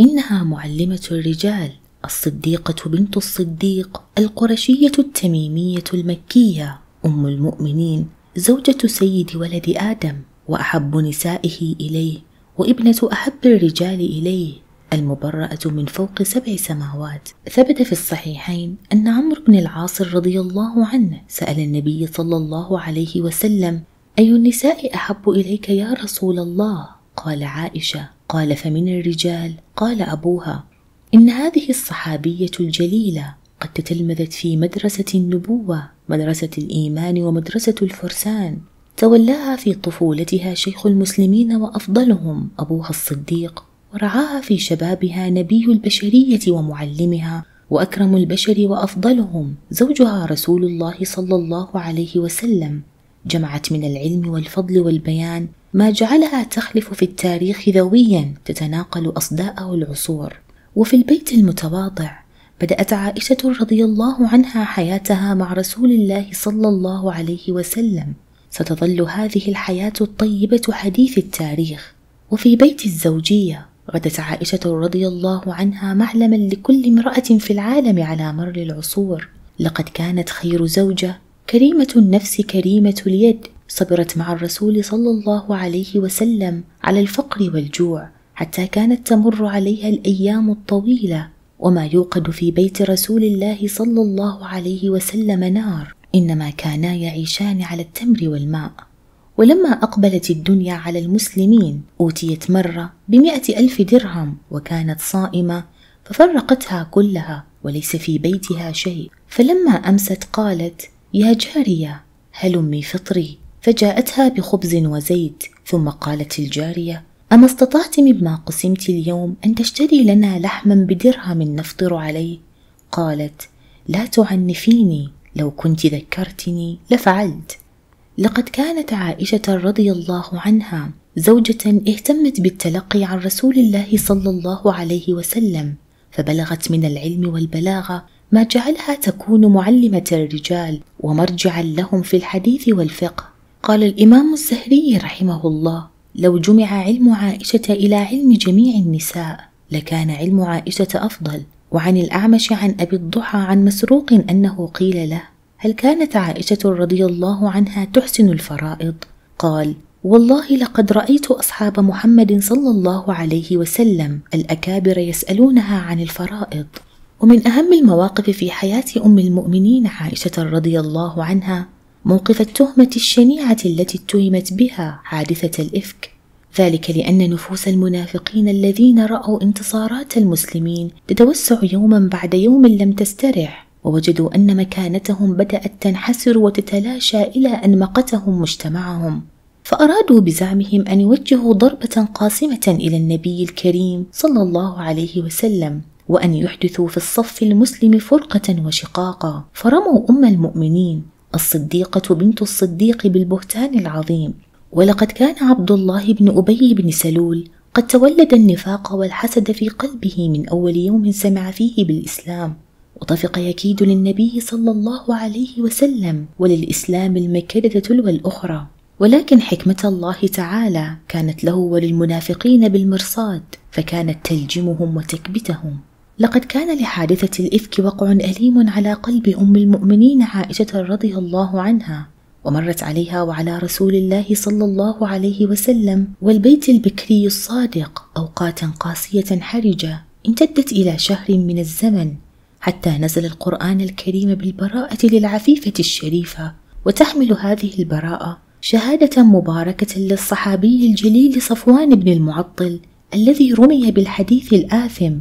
إنها معلمة الرجال الصديقة بنت الصديق القرشية التميمية المكية أم المؤمنين زوجة سيد ولد آدم وأحب نسائه إليه وابنة أحب الرجال إليه المبرأة من فوق سبع سماوات ثبت في الصحيحين أن عمرو بن العاص رضي الله عنه سأل النبي صلى الله عليه وسلم أي النساء أحب إليك يا رسول الله؟ قال عائشة قال فمن الرجال قال أبوها إن هذه الصحابية الجليلة قد تتلمذت في مدرسة النبوة مدرسة الإيمان ومدرسة الفرسان. تولاها في طفولتها شيخ المسلمين وأفضلهم أبوها الصديق ورعاها في شبابها نبي البشرية ومعلمها وأكرم البشر وأفضلهم زوجها رسول الله صلى الله عليه وسلم. جمعت من العلم والفضل والبيان ما جعلها تخلف في التاريخ ذويا تتناقل أصداءه العصور. وفي البيت المتواضع بدأت عائشة رضي الله عنها حياتها مع رسول الله صلى الله عليه وسلم. ستظل هذه الحياة الطيبة حديث التاريخ. وفي بيت الزوجية غدت عائشة رضي الله عنها معلما لكل امرأة في العالم على مر العصور. لقد كانت خير زوجة كريمة النفس كريمة اليد صبرت مع الرسول صلى الله عليه وسلم على الفقر والجوع حتى كانت تمر عليها الأيام الطويلة. وما يوقد في بيت رسول الله صلى الله عليه وسلم نار إنما كانا يعيشان على التمر والماء. ولما أقبلت الدنيا على المسلمين أوتيت مرة بمئة ألف درهم وكانت صائمة ففرقتها كلها وليس في بيتها شيء. فلما أمست قالت يا جارية هلمي فطري؟ فجاءتها بخبز وزيت ثم قالت الجارية أما استطعت مما قسمت اليوم أن تشتري لنا لحما بدرهم نفطر عليه؟ قالت لا تعنفيني لو كنت ذكرتني لفعلت. لقد كانت عائشة رضي الله عنها زوجة اهتمت بالتلقي عن رسول الله صلى الله عليه وسلم فبلغت من العلم والبلاغة ما جعلها تكون معلمة الرجال ومرجعا لهم في الحديث والفقه. قال الإمام الزهري رحمه الله لو جمع علم عائشة إلى علم جميع النساء لكان علم عائشة أفضل. وعن الأعمش عن أبي الضحى عن مسروق أنه قيل له هل كانت عائشة رضي الله عنها تحسن الفرائض؟ قال: والله لقد رأيت أصحاب محمد صلى الله عليه وسلم الأكابر يسألونها عن الفرائض، ومن أهم المواقف في حياة أم المؤمنين عائشة رضي الله عنها موقف التهمة الشنيعة التي اتهمت بها حادثة الإفك، ذلك لأن نفوس المنافقين الذين رأوا انتصارات المسلمين تتوسع يوما بعد يوم لم تسترح، ووجدوا أن مكانتهم بدأت تنحسر وتتلاشى إلى أن مقتهم مجتمعهم. فأرادوا بزعمهم أن يوجهوا ضربة قاسمة إلى النبي الكريم صلى الله عليه وسلم. وأن يحدثوا في الصف المسلم فرقة وشقاقا. فرموا أم المؤمنين الصديقة بنت الصديق بالبهتان العظيم. ولقد كان عبد الله بن أبي بن سلول قد تولد النفاق والحسد في قلبه من أول يوم سمع فيه بالإسلام. وطفق يكيد للنبي صلى الله عليه وسلم وللإسلام المكيدة تلو الأخرى ولكن حكمة الله تعالى كانت له وللمنافقين بالمرصاد فكانت تلجمهم وتكبتهم. لقد كان لحادثة الإفك وقع أليم على قلب أم المؤمنين عائشة رضي الله عنها ومرت عليها وعلى رسول الله صلى الله عليه وسلم والبيت البكري الصادق أوقاتا قاسية حرجة امتدت إلى شهر من الزمن حتى نزل القرآن الكريم بالبراءة للعفيفة الشريفة وتحمل هذه البراءة شهادة مباركة للصحابي الجليل صفوان بن المعطل الذي رمي بالحديث الآثم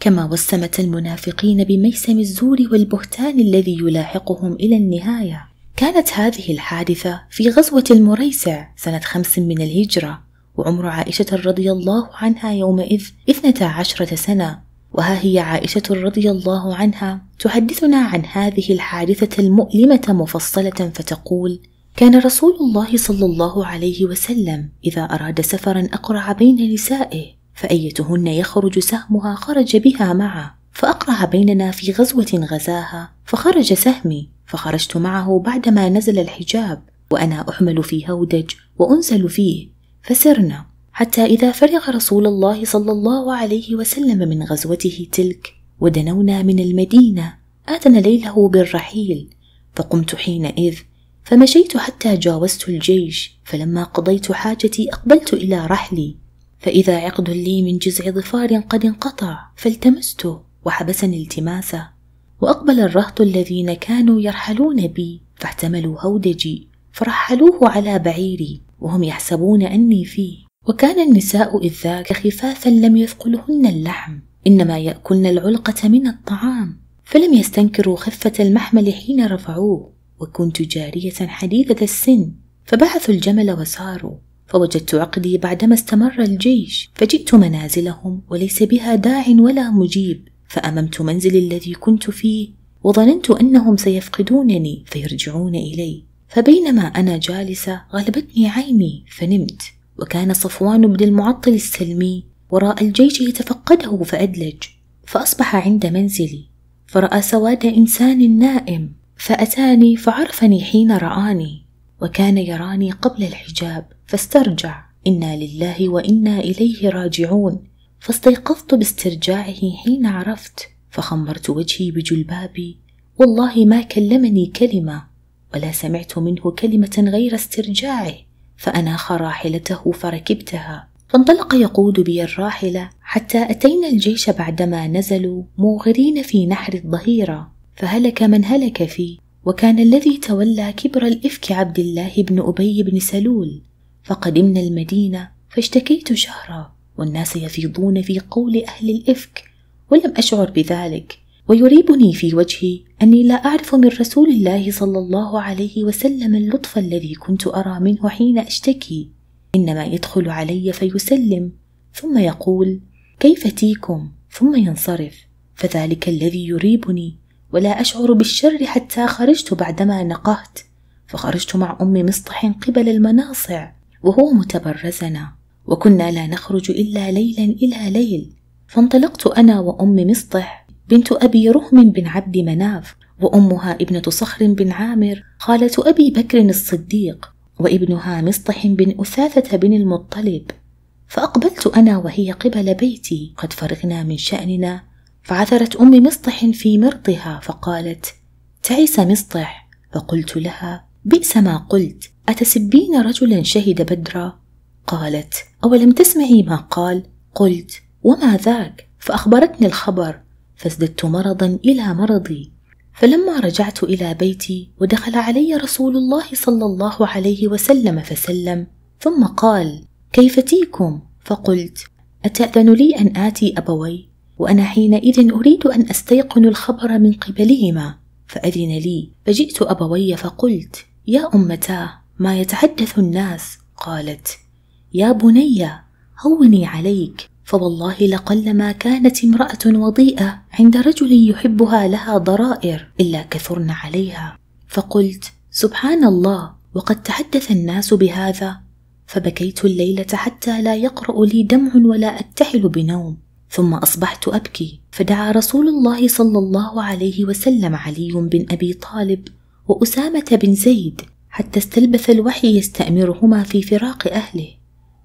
كما وسمت المنافقين بميسم الزور والبهتان الذي يلاحقهم إلى النهاية. كانت هذه الحادثة في غزوة المريسع سنة خمس من الهجرة وعمر عائشة رضي الله عنها يومئذ اثنتا عشرة سنة. وها هي عائشة رضي الله عنها تحدثنا عن هذه الحادثة المؤلمة مفصلة فتقول: كان رسول الله صلى الله عليه وسلم إذا أراد سفرا أقرع بين نسائه فأيتهن يخرج سهمها خرج بها معه فأقرع بيننا في غزوة غزاها فخرج سهمي فخرجت معه بعدما نزل الحجاب وأنا أحمل في هودج وأنزل فيه فسرنا حتى إذا فرغ رسول الله صلى الله عليه وسلم من غزوته تلك ودنونا من المدينة آذن ليله بالرحيل فقمت حينئذ فمشيت حتى جاوزت الجيش فلما قضيت حاجتي أقبلت إلى رحلي فإذا عقد لي من جزع ظفار قد انقطع فالتمسته وحبسني التماسه وأقبل الرهط الذين كانوا يرحلون بي فاحتملوا هودجي فرحلوه على بعيري وهم يحسبون أني فيه. وكان النساء إذ ذاك خفافا لم يثقلهن اللحم إنما يأكلن العلقة من الطعام فلم يستنكروا خفة المحمل حين رفعوه وكنت جارية حديثة السن فبعثوا الجمل وساروا. فوجدت عقدي بعدما استمر الجيش فجئت منازلهم وليس بها داع ولا مجيب فأممت منزلي الذي كنت فيه وظننت أنهم سيفقدونني فيرجعون إلي. فبينما أنا جالسة غلبتني عيني فنمت. وكان صفوان بن المعطل السلمي وراء الجيش يتفقده فأدلج فأصبح عند منزلي. فرأى سواد إنسان نائم فأتاني فعرفني حين رآني. وكان يراني قبل الحجاب فاسترجع. إنا لله وإنا إليه راجعون. فاستيقظت باسترجاعه حين عرفت. فخمرت وجهي بجلبابي والله ما كلمني كلمة ولا سمعت منه كلمة غير استرجاعه. فاناخ راحلته فركبتها. فانطلق يقود بي الراحلة. حتى أتينا الجيش بعدما نزلوا موغرين في نحر الظهيرة. فهلك من هلك فيه وكان الذي تولى كبر الإفك عبد الله بن أبي بن سلول فقدمنا المدينة فاشتكيت شهرا والناس يفيضون في قول أهل الإفك ولم أشعر بذلك ويريبني في وجهي أني لا أعرف من رسول الله صلى الله عليه وسلم اللطف الذي كنت أرى منه حين أشتكي. إنما يدخل علي فيسلم ثم يقول كيف تيكم؟ ثم ينصرف فذلك الذي يريبني. ولا أشعر بالشر حتى خرجت بعدما نقهت فخرجت مع أم مصطح قبل المناصع وهو متبرزنا وكنا لا نخرج إلا ليلا إلى ليل. فانطلقت أنا وأم مصطح بنت أبي رهم بن عبد مناف وأمها ابنة صخر بن عامر خالة أبي بكر الصديق وابنها مصطح بن أثاثة بن المطلب. فأقبلت أنا وهي قبل بيتي قد فرغنا من شأننا فعثرت أم مصطح في مرضها فقالت تعس مصطح. فقلت لها بئس ما قلت أتسبين رجلا شهد بدرا؟ قالت أولم تسمعي ما قال؟ قلت وما ذاك؟ فأخبرتني الخبر فازددت مرضا إلى مرضي. فلما رجعت إلى بيتي ودخل علي رسول الله صلى الله عليه وسلم فسلم ثم قال كيف تيكم؟ فقلت أتأذن لي أن آتي أبوي؟ وأنا حينئذ أريد أن أستيقن الخبر من قبلهما. فأذن لي. فجئت أبوي فقلت يا أمتاه ما يتحدث الناس؟ قالت يا بني هوني عليك. فوالله لقلما كانت امرأة وضيئة عند رجل يحبها لها ضرائر إلا كثرن عليها. فقلت سبحان الله وقد تحدث الناس بهذا. فبكيت الليلة حتى لا يقرأ لي دمع ولا أتحل بنوم. ثم أصبحت أبكي. فدعا رسول الله صلى الله عليه وسلم علي بن أبي طالب وأسامة بن زيد حتى استلبث الوحي يستأمرهما في فراق أهله.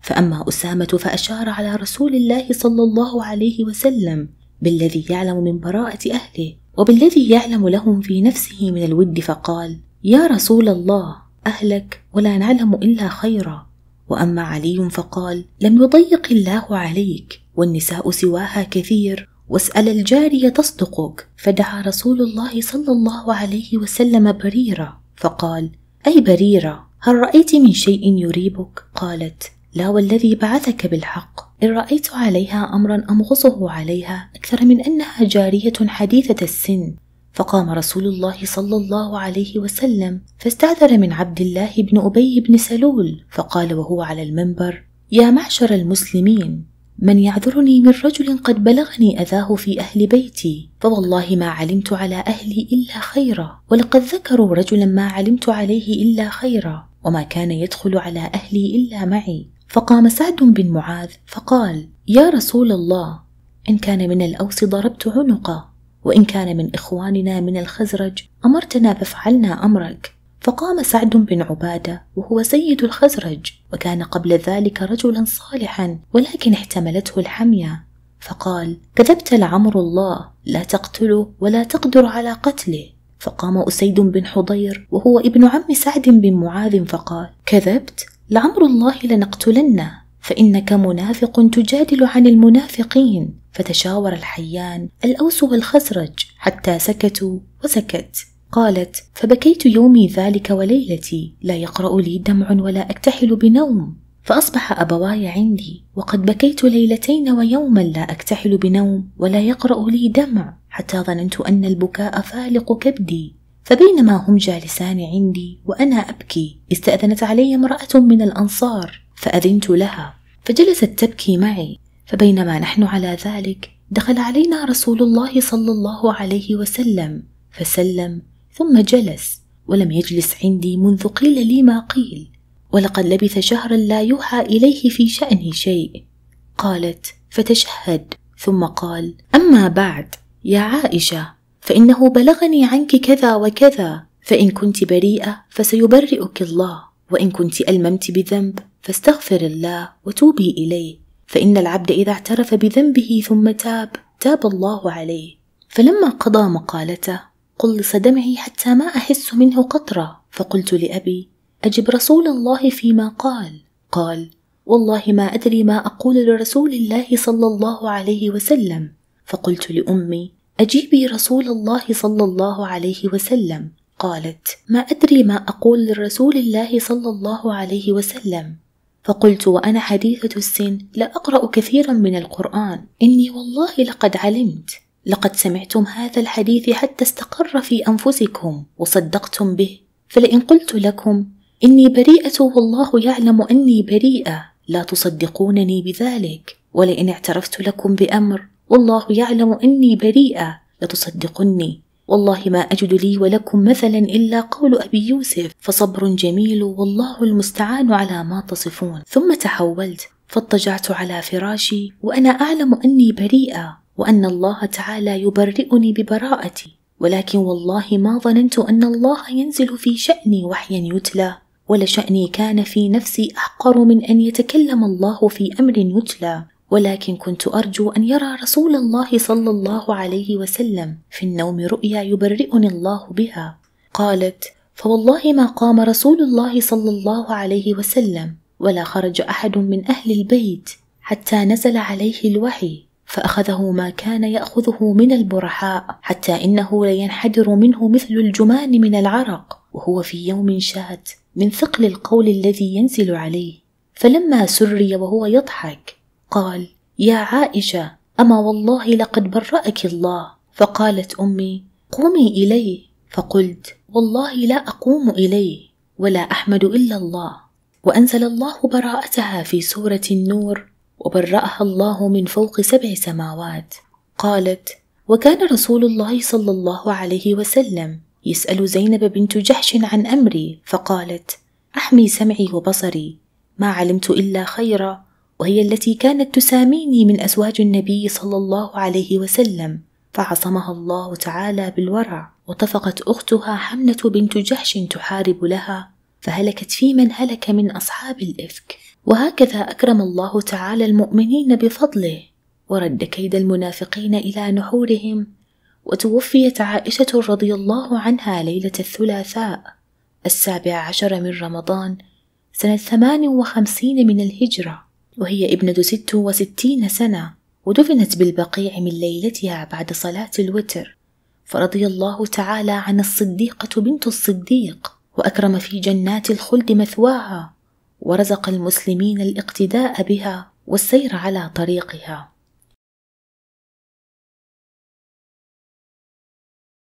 فأما أسامة فأشار على رسول الله صلى الله عليه وسلم بالذي يعلم من براءة أهله وبالذي يعلم لهم في نفسه من الود فقال يا رسول الله أهلك ولا نعلم إلا خيرا. وأما علي فقال لم يضيق الله عليك. والنساء سواها كثير واسأل الجارية تصدقك. فدعا رسول الله صلى الله عليه وسلم بريرة فقال أي بريرة هل رأيت من شيء يريبك؟ قالت لا والذي بعثك بالحق. إن رأيت عليها أمرا أمغصه عليها أكثر من أنها جارية حديثة السن. فقام رسول الله صلى الله عليه وسلم فاستعذر من عبد الله بن أبي بن سلول فقال وهو على المنبر يا معشر المسلمين من يعذرني من رجل قد بلغني أذاه في أهل بيتي فوالله ما علمت على أهلي إلا خيرا ولقد ذكروا رجلا ما علمت عليه إلا خيرا وما كان يدخل على أهلي إلا معي. فقام سعد بن معاذ فقال يا رسول الله إن كان من الأوس ضربت عنقه وإن كان من إخواننا من الخزرج أمرتنا ففعلنا أمرك. فقام سعد بن عبادة وهو سيد الخزرج وكان قبل ذلك رجلا صالحا ولكن احتملته الحمية. فقال كذبت لعمر الله لا تقتله ولا تقدر على قتله. فقام أسيد بن حضير وهو ابن عم سعد بن معاذ فقال كذبت؟ لعمر الله لنقتلنه فإنك منافق تجادل عن المنافقين. فتشاور الحيان الأوس والخزرج حتى سكتوا وسكت. قالت فبكيت يومي ذلك وليلتي لا يقرأ لي دمع ولا أكتحل بنوم. فأصبح أبواي عندي وقد بكيت ليلتين ويوما لا أكتحل بنوم ولا يقرأ لي دمع حتى ظننت أن البكاء فالق كبدي. فبينما هم جالسان عندي وأنا أبكي استأذنت علي امرأة من الأنصار فأذنت لها. فجلست تبكي معي. فبينما نحن على ذلك دخل علينا رسول الله صلى الله عليه وسلم فسلم ثم جلس ولم يجلس عندي منذ قيل لي ما قيل. ولقد لبث شهرا لا يوحى إليه في شأنه شيء. قالت فتشهد. ثم قال أما بعد يا عائشة فإنه بلغني عنك كذا وكذا. فإن كنت بريئة فسيبرئك الله وإن كنت ألممت بذنب فاستغفر الله وتوبي إليه. فإن العبد إذا اعترف بذنبه ثم تاب تاب الله عليه. فلما قضى مقالته قلص دمعي حتى ما أحس منه قطرة. فقلت لأبي أجب رسول الله فيما قال؟ قال والله ما أدري ما أقول لرسول الله صلى الله عليه وسلم. فقلت لأمي أجيبي رسول الله صلى الله عليه وسلم؟ قالت ما أدري ما أقول لرسول الله صلى الله عليه وسلم. فقلت وأنا حديثة السن لا أقرأ كثيرا من القرآن. إني والله لقد علمت. لقد سمعتم هذا الحديث حتى استقر في أنفسكم وصدقتم به. فلئن قلت لكم إني بريئة والله يعلم أني بريئة لا تصدقونني بذلك. ولئن اعترفت لكم بأمر والله يعلم أني بريئة لتصدقني. والله ما أجد لي ولكم مثلا إلا قول أبي يوسف فصبر جميل والله المستعان على ما تصفون. ثم تحولت فاضطجعت على فراشي وأنا أعلم أني بريئة. وأن الله تعالى يبرئني ببراءتي. ولكن والله ما ظننت أن الله ينزل في شأني وحيا يتلى. ولشأني كان في نفسي أحقر من أن يتكلم الله في أمر يتلى. ولكن كنت أرجو أن يرى رسول الله صلى الله عليه وسلم في النوم رؤيا يبرئني الله بها. قالت فوالله ما قام رسول الله صلى الله عليه وسلم ولا خرج أحد من أهل البيت حتى نزل عليه الوحي. فأخذه ما كان يأخذه من البرحاء حتى إنه لينحدر منه مثل الجمان من العرق وهو في يوم شات من ثقل القول الذي ينزل عليه. فلما سري وهو يضحك قال يا عائشة أما والله لقد برأك الله. فقالت أمي قومي إليه. فقلت والله لا أقوم إليه ولا أحمد إلا الله. وأنزل الله براءتها في سورة النور وبرأها الله من فوق سبع سماوات. قالت وكان رسول الله صلى الله عليه وسلم يسأل زينب بنت جحش عن أمري فقالت أحمي سمعي وبصري ما علمت إلا خيرا وهي التي كانت تساميني من أزواج النبي صلى الله عليه وسلم فعصمها الله تعالى بالورع وطفقت أختها حمنة بنت جحش تحارب لها فهلكت في من هلك من أصحاب الإفك. وهكذا أكرم الله تعالى المؤمنين بفضله ورد كيد المنافقين إلى نحورهم وتوفيت عائشة رضي الله عنها ليلة الثلاثاء السابع عشر من رمضان سنة ثمان وخمسين من الهجرة وهي ابنة ست وستين سنة ودفنت بالبقيع من ليلتها بعد صلاة الوتر. فرضي الله تعالى عن الصديقة بنت الصديق وأكرم في جنات الخلد مثواها ورزق المسلمين الاقتداء بها والسير على طريقها.